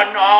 on all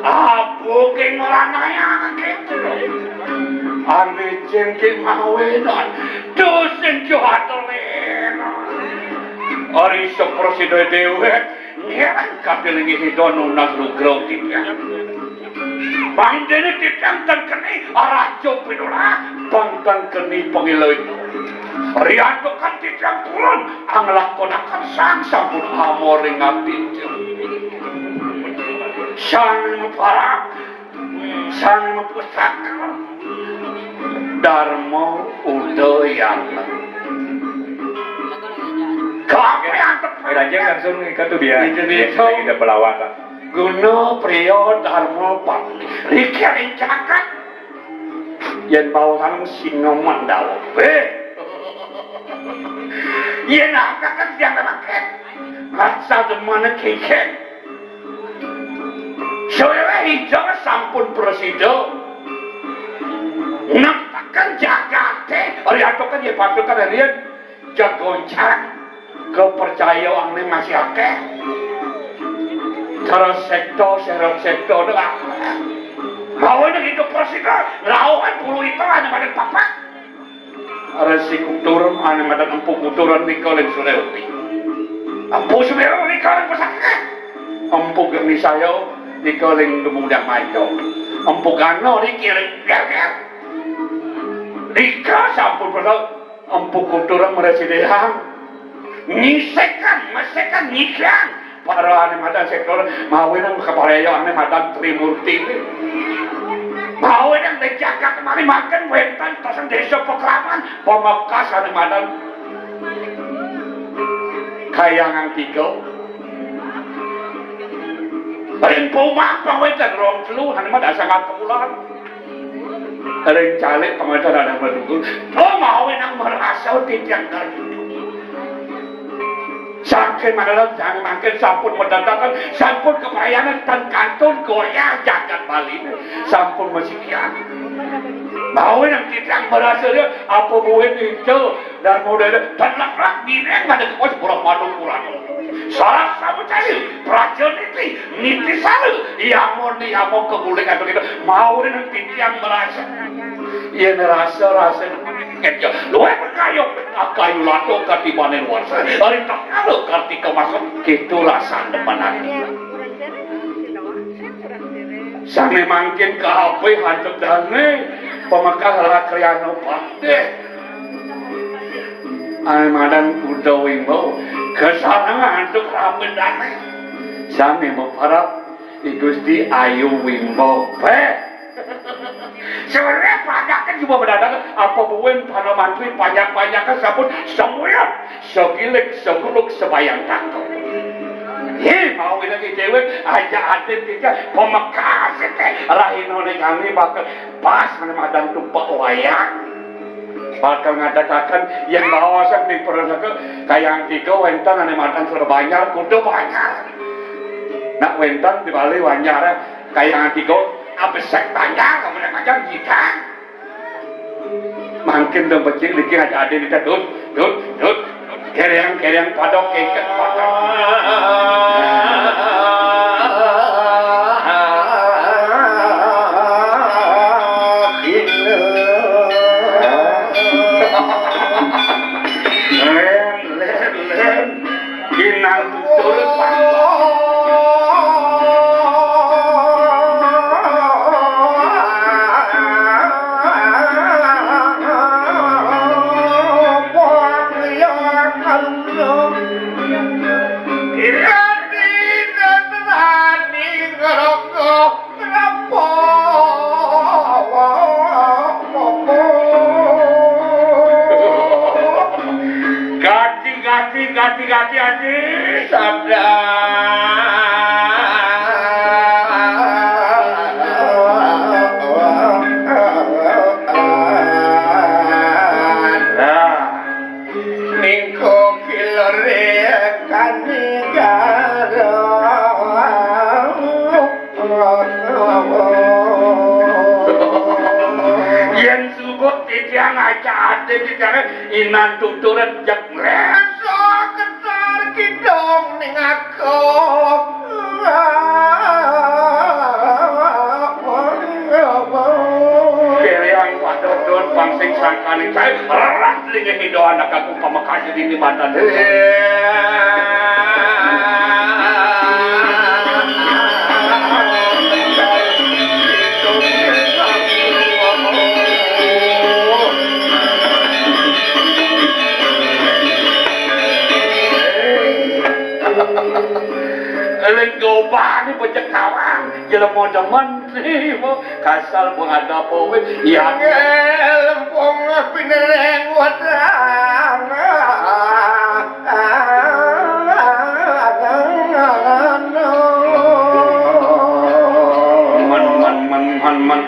Apa geng orang naya gitu? Ambil cincin mawedan, dosen johatul merah. Ari sepur si doi dewe, kapil ini hidon unang lu grau tipnya. Bandene tipnya dan keni, arah jopin ulah, bantan keni pengilai. Rianto kan tipnya pulun, anglah konakan sang-sang amoring abitin. शर्म परा शर्म पुष्टक धर्म उदय guna priya dharma pati rikin cakat yen bawahan singa mandala eh. yen akak kan diangkat nak kat rasa de mana Sewewe hijau sampun bersido. Nampakan jagate. Riatokan ya pandukan harian. Jagoncar. Kepercayaan ini masih akeh. Terus sektor, serot sektor. Mau ini hidup bersido. Lawan puluh kan, itu hanya pada papa. resiko turun, hanya pada empu kuturun. Nikolin sudah lebih. Empu sudah lebih. Nikolin pesakit. Empu geni saya. niko ling kemudah maco empukano niki gagak niko sampun penuh empuk kultura meresidehang nyisekan mesekan nyikang para ane madan sektor mau nang kepala ane madan trimurti. Mau nang di jakarta makan wentan tasang desa pekraman pemekas ane madan kayangan tiga. poma pangawetan rong telu hanemat dasar katulan Reng calik pangawetan ada berdukul Poma mau enang merasa tiang kali Saking malam jangan makin sampun mendatangkan. Sampun kepayanan dan kantun goyah jangan balik. Sampun masih kian. Mau yang kita merasa dia apa buat itu dan model dan lak bineng pada kepos buruk madu kurang. Salah sama cari prajon itu niti salu yang mau nih yang mau kebulengan begitu mau yang yang merasa. Ia merasa rasa kerja. Luwe kayu kayu lato kati panen wasa. Hari tak kalau kati kemasuk gitu rasa demenan. Sami mangkin ke HP hancur dane pemekar rakyano pakde Amanan kuda wimbau kesana ngantuk rame. Dana Sami meparap Gusti ayu wimbau pe. Sebenarnya banyak kan juga mendadak. Apa buen para mantri banyak banyak kesabut semuanya segilik seguluk sebayang takut. Hei, mau lagi cewek aja ada tiga pemekas itu lain oleh kami bakal pas madang tumpak wayang. Bakal ngadakan yang bawa sang di perasaan kayak tiga wentan ane madang serbanyak kudu banyak nak wentan di bali wanyar kayak tiga abesek banyak kemudian macam jika makin dan becik lagi ada ada di dut dut dut. Kereng kereng padok keket padok love. yeah. inang tuturan jak ngeso kesar kidong ning aku Sangkani saya merah dengan hidup anak aku pemakai di mata dia. Eh, wani bejek kawang jele mojo mentrimo kasal menghadap owe ya ngel pong pinereng wadana Man, man, man, man, man, man,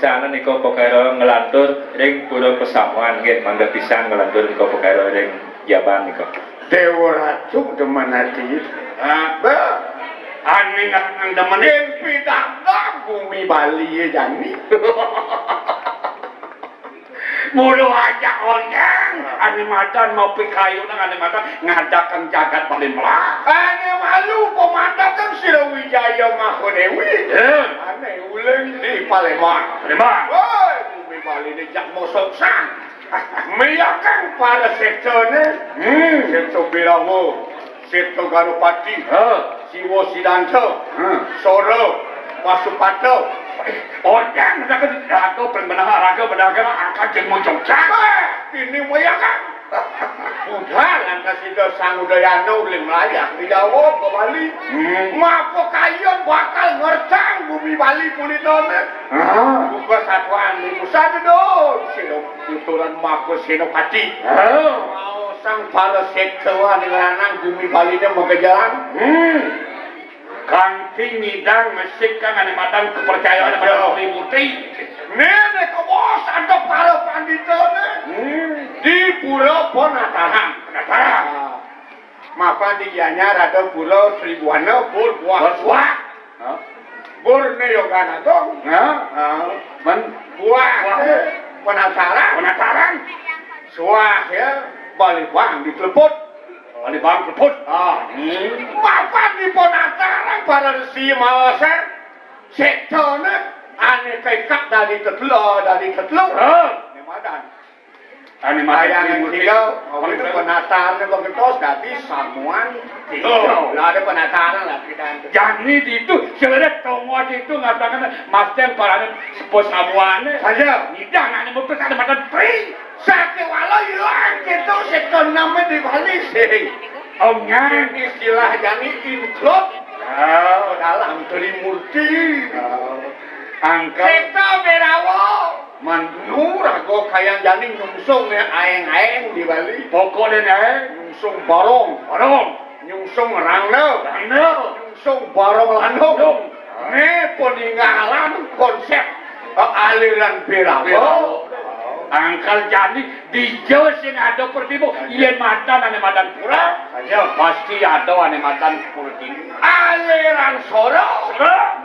Nggih apisanan nika pekara ngelantur ring pura pesamuan nggih mangga pisan ngelantur nika pekara ring Jaban nika. Dewa Ratu demen hati. Apa? Ani nang demen pidato bumi Bali ya jani. mulu ajak onyeng ane macan mau pikayu nang ane macan ngadakan jagat paling melak ane malu komandan kan sila wijaya e, ane uleng di paling mak paling bumi paling dejak mau sopsan meyakang para setone hmm. Setu bilamu setu garupati. Siwo sidanto hmm. soro. Pasupato, Oyang sakit. Rago benar raga benar kan angka jeng mojok cakep ini moyang kan udah lantas itu sang udah yano lim layak ke Bali. Hmm. Mapo kayon bakal ngercang bumi Bali kulit nona buka satuan di pusat itu sino tuturan mapo sino kati mau sang pala setelah dengan anak bumi Bali nya mau ke jalan. Hmm. Ganti ngidang mesik kang ane matang kepercayaan pada Sri Muti. Nene ke bos ada para pandita ne. Hmm. Di pulau Bonatahan. Bonatahan. Ah. Mapan di jianya rada pulau Sri Buana pul buah buah. Pul ne yoga nagong. Ah. Men buah. Eh. Penasaran. Penasaran. Suah ya. Balik wang di. Balik bang telepon. Ah, Maafan di penasaran para resi mawasan. Sektone, ane kekak dari tetelo, dari tetelo. Ini madan. ane Bayangan matang tiga, waktu itu penasaran begitu dari samuan tiga. Oh. Lah ada penasaran lah kita. Jani itu sebenarnya tongo itu ngatakan master parane sepos samuane. Saja. Nidang ane mutus ada matan pri. Sakit walau hilang gitu sektor nama di Bali sih. Oh. Ini istilah jadi include Oh, dalam Trimurti. angka Sektor Berawo. Manur aku kayak jadi nyungsung ya aeng-aeng di Bali. pokoknya nih. Nyungsung barong, Orang, nyungsung rangno, rangno. nyungsung barong landung. Ini peninggalan konsep eh, aliran Berawo. Angkal jadi di sing ada pertimu, iya madan ane madan pura, Ayo. pasti ada ane madan pertimu. aliran soro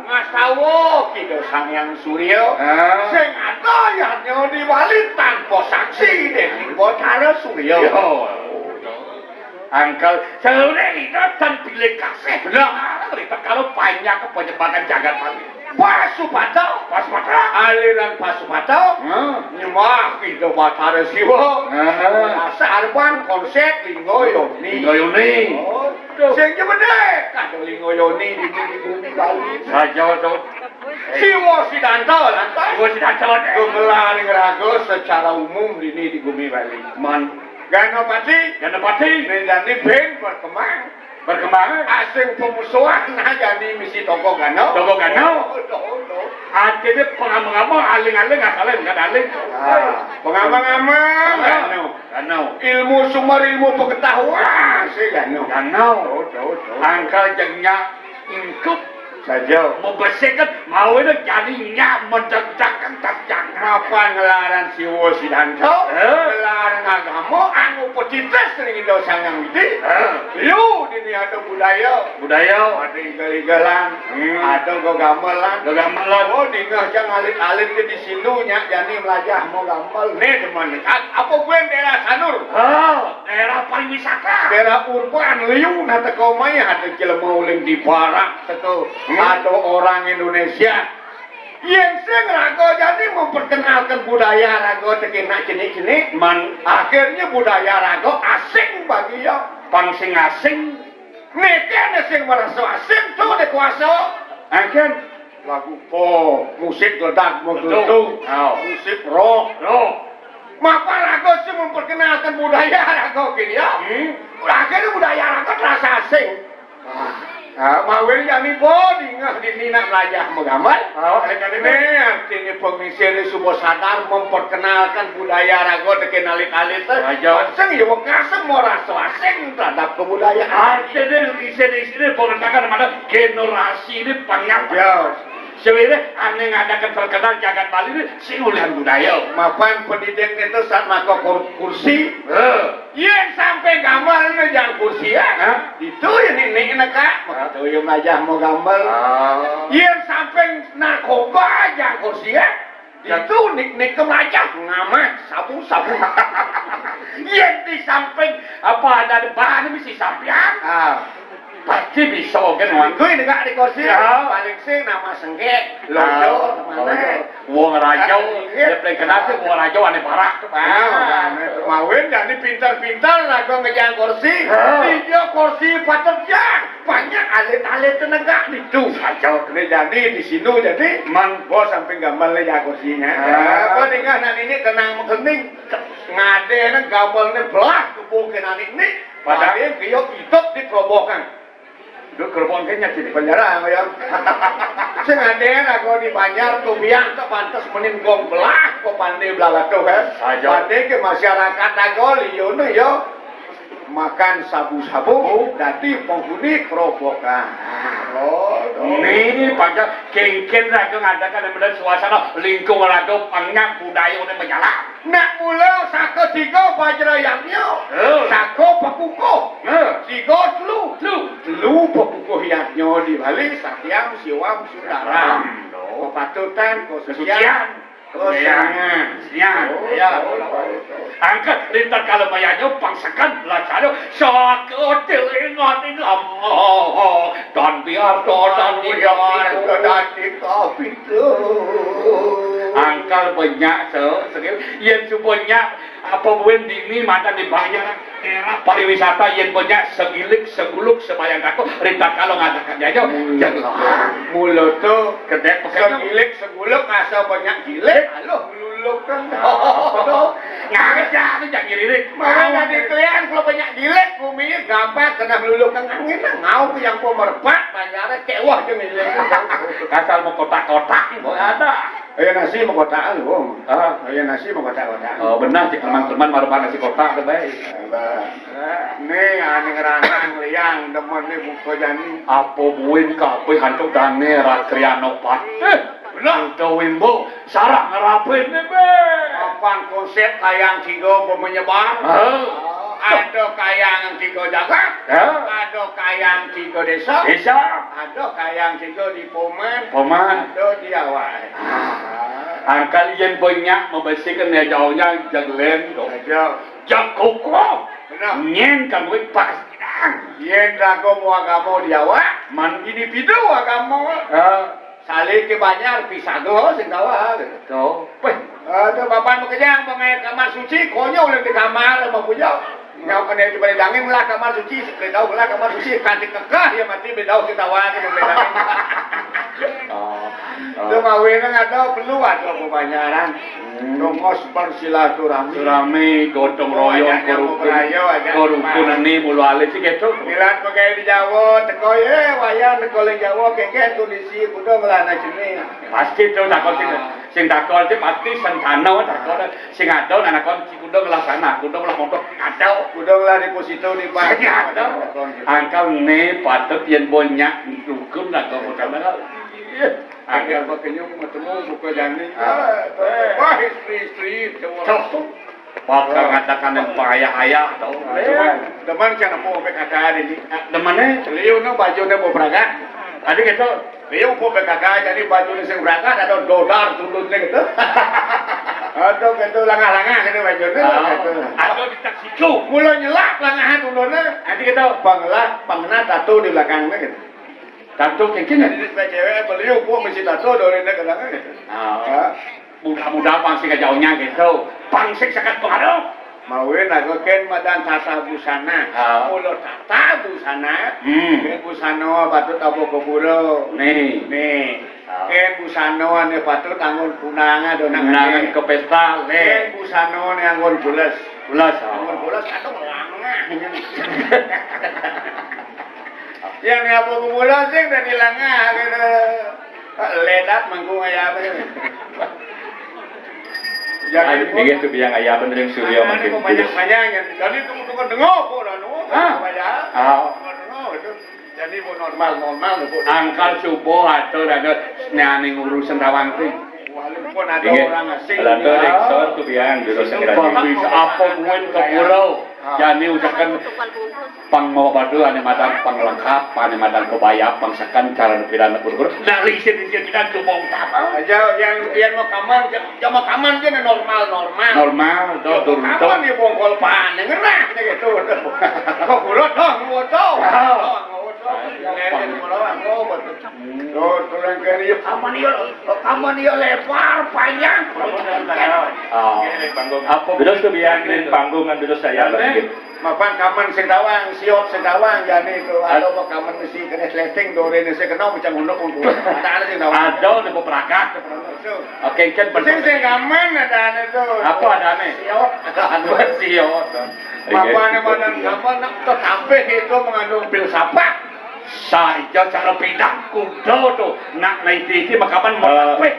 ngasawo kido sangyang suryo Ah. sing ada yang di Bali tanpa saksi dening bocah suryo Yo. Angkal, sebenarnya itu dan pilih kasih. Benar, kalau banyak penyebabkan jagat kami. Pasupato Pasupato. aliran Pasupato Hmm. nyemah kido Batara Siwa konsep Linggo Yoni Ngoyoni. Oh, sing jebede kado Linggo Yoni di bumi Bali Saja tuh. Siwa Sidanto lantas Gue tidak calon. gemelar rago secara umum di ini di bumi Bali. Man, Ganopati, yang pati menjadi ben berkembang. Berkembang. Asing pemusuhan nah jadi misi toko Gano. Toko Gano? Oh. Akhirnya pengamang-amang aling-aling nggak salah nggak aling. Ah, Pengamang-amang Gano. Gano. Ilmu sumber ilmu pengetahuan si Gano. Gano. Oh. Angkal jengnya ingkup Jajal. Mebeseket mawina jadi nyak mendegdakan tajang. Kenapa ngelaran si Wosidanto? Eh? Ngelaran agama anu petites ning Indo sangang widi. Eh? Yu dini ada budaya. Budaya. Ada igel-igelan. Hmm. Ada gogamelan. Gogamelan. Oh dingah jang alit-alit ke di sinu nyak jadi melajah mau gamel. Nih teman. Apa gue daerah Sanur? Oh, daerah pariwisata. Daerah urban liu nate kau maya ada kilau mau di parak. Satu. Ada orang Indonesia. Yang sing rago jadi memperkenalkan budaya rago tekinak jenis-jenis. Man, Akhirnya budaya rago asing bagi ya. pangsing asing. Nih sing merasa asing tuh dekuasa. Angkan, lagu pop, musik Betul. Oh. musik rock. loh, Maka lagu sih memperkenalkan budaya lagu gini ya. Hmm. Akhirnya budaya lagu terasa asing. Ah, Oh, pengisi ini semua sadar memperkenalkan budaya rago deken alit-alit. Raja. Asing ya wong asing mau rasa asing terhadap kebudayaan. Artinya di sini sini pemerintahan mana generasi ini panjang. Ya, Sebenarnya aneh ngadakan terkenal jagat Bali ini simulan budaya. mapan pendidik itu maka kur- kursi. Eh, Iya sampai gambar ini jangan kursi ya. Hah? Itu ya nih nih neka. Itu yang aja mau gambar. Ah. Iya sampai narkoba jangan kursi ya. Itu nik nik kemajak ngamat sabu sabu. Iya di samping apa ada bahan mesti sampean. Ah. Pasti bisa wan. Gue ini nggak di kursi. Ya. Paling sih nama senggek. Ah, Lojo. Mana? Wong raja, dia paling kenal sih wong raja ane parah. Ah, mawin jadi pintar-pintar lah kau ngejar kursi. Dia kursi patut ya. Banyak alit-alit tenaga itu. Kacau ini jadi di sini jadi. Man, Bos sampai gambar ya kursinya. Kau dengar nanti ini tenang mengkening. Ngade ini gambarnya belah kebukin nanti ini. Padahal- Padahal kiyok hidup diprobokan. Lu kerbon kayaknya sini. Penjara ya. Sing ade aku di Banjar tuh biang tuh pantes menin gong belah kok pandai belah tuh kan. Pandai ke masyarakat agoli yo no yo makan sabu-sabu jadi penghuni kerobokan ini pajak kengken ragu ngadakan yang suasana lingkung ragu pengang budaya udah menyala. Nak mula saka tiga pajak yang nyo sako tiga telu telu telu pepuko yang nyo di balik satiam siwam sudara kepatutan kesucian. Kesucian. Kesucian. Sian. Ya. Angkat lintar kalau bayarnya pangsakan belajar sakit telinga di lama dan biar dan biar angkal banyak so sekali yang banyak apa di ini mata dibayar? Era pariwisata yang banyak segilik seguluk sebayang aku rintar kalau ngadakan aja jangan Mulut. Tuh kedek segilik seguluk asa banyak gilik. Halo, luluk kan. ngajar tuh jangan ngiririk. Makanya di kalian kalau banyak gilik, buminya gampang kena luluk kan angin. Ngau yang pemerbat, banyak kewah jeung gilik. asal mau kotak-kotak ada Ayo nasi mau kotaan lu. ah Ayo nasi mau kotak-kotaan. oh benar sih teman-teman marupan nasi kotak tuh baik. Nih, ane ngerangkang liang, demen nih buka jani. apa buin kape hantuk dane rakriano pat eh benar. Tuh wimbo sarang ngerapin nih be Apaan konsep kayang tiga pemenyebar? ah Ada kayang tiga jagat, ya ada kayang tiga desa, bisa ada kayang tiga di Poman, Poman. ada di awal. Ah, kalian banyak membersihkan ya jauhnya jaglen Ada. jak koko Benar. nyen kan wik pas kidang Yen rago mau agama di awal, man individu agama. ah Salih ke banyak pisah doh sing kawa. tuh weh Ada bapak bekerja pengen kamar suci, konyol di kamar mau punya. Nyau kena di balik dangin lah kamar suci, kedau lah kamar suci, kantik kekah ya mati bedau kita wani membedangin. oh Itu mawin nggak ada perlu ada kebanyaran. Dongos bersilaturahmi. Surami gotong royong yang korupun korupun ini mulu alis sih gitu Milan pakai di Jawa, teko ye, wayang teko di Jawa, keke kondisi kudu ngelana jenis. pasti tuh takut sing takut itu pasti sentano takut sing ada anak kon si kudu ngelasana kudu ngelah motor ada Kudu ngelana deposito di bank. Jadi ada angkal ne patut yang banyak dukun lah kau modal lah Agak pakainya aku ketemu buka jani. Ah. Wah istri-istri. Bakal ngatakan yang payah-ayah tau Teman jangan mau PKK hari ini. Demannya, Beliau no baju mau berangkat. tadi gitu, Beliau mau PKK jadi baju nih sing berangkat ada dodar tulunnya gitu. Ada gitu langah-langah gitu baju nih. ada di taksiku. Mulai nyelak langahan tulunnya. Nanti gitu, Pangelak, pangenah tato di belakangnya gitu. tato kengkin ya. Jadi cewek beliau gua mesti tato dari dia kelangnya gitu. Ah, Mudah-mudahan pangsik jauhnya gitu. Pangsik sangat pengaruh. Mawin aku ken madan tata busana. Mulo tata busana. Hmm. Ken busana patut apa keburo. Nih, Nih. Ken busana ane patut anggon punanga donang. undangan ke pesta, Ken busana ane anggon bulas. Bulas. Anggon bulas kadang langah. Yang apa sing dan gitu. Ledat mangkung ayam Jadi dingin tuh biang ayaban ring surya makin banyak tulus. banyak yang jadi kok nu. Ah. Banyak. Ah. Jadi bu normal normal bu. Angkal subuh atur ada nyani urusan rawang sing. Walaupun ada Dingin. orang asing. Ya. ring sor tuh biang sekiranya. bisa apa muen ke pulau. Jani usahakan pang mau badu ane madang pang lengkap, ane madang kebaya, pang sekan cara pirana kur-kur. Nah, lisin lisin kita tuh mau apa? Aja yang yang mau kaman, yang mau kaman dia normal normal. Normal, do turun do. Kapan dia bongkol pan, ngerah gitu. Kok kurut toh, ngoto. Tuh, kaman kaman. Oh. Terus tuh biang ring panggung kan dulu saya. Mapan kaman sedawang, siot sedawang, jadi itu ada mau kaman mesti kena sleting, dore ini saya kenal macam hunduk untuk. Ada di perakat. Oke, kan Penting saya kaman ada ada itu. Apa ada ane? Siot. Siot. Mapan yang mana kaman nak itu mengandung filsafat. Saya cara pindah kudo tuh nak naik TV makaman mau Eh,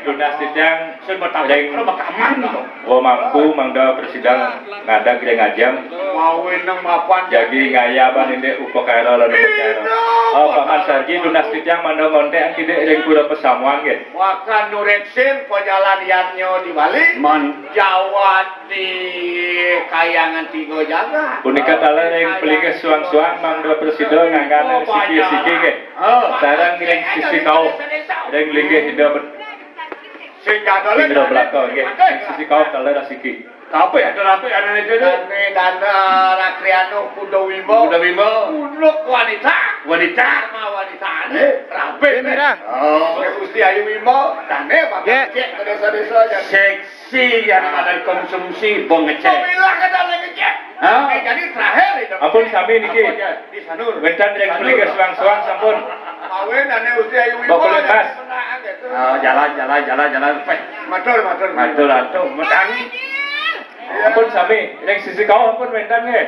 yang Saya mau tahu Ring. kalau makaman tuh. Wo mampu mangda persidang ngada gede ngajam Mawin nang mapan jadi ngayaban ini upo lalu kairo. Oh paman sarji dinasti yang manda ngonte ang kide ring pura pesamuan ge. Wakan nureksin pejalan yanyo di Bali. Man Jawa di Kayangan Tigo Jaga. Punika tala ring pelike suang-suang mangda presiden nganggan siki-siki ge. Oh. Sarang ring sisi kau ring linge hidup Sing jadole. hidup belakang. Sisi kau tala siki. apa ya? Ada apa ya? Ada itu. Dane dana Rakriano Kudo Wimbo. Udah bimbo. Kunuk wanita. Wanita. Sama wanita ane. Rapi nih. Oh. Oke, Gusti Ayu Wimbo. Dane bapak cek ke desa-desa. Seksi yang ada konsumsi bong ngecek. Bilang ke dalam ngecek. Hah? Eh, jadi terakhir itu. Ampun sami niki. Apa aja? Di Sanur. Bentan ring pelike suang-suang sampun. Kawin dane Gusti Ayu Wimbo. Bapak lepas. Oh, jalan, jalan, jalan, jalan. Matur, matur. Mantul, mantul. Menang. Ampun sami ring sisi kau ampun bentan ge.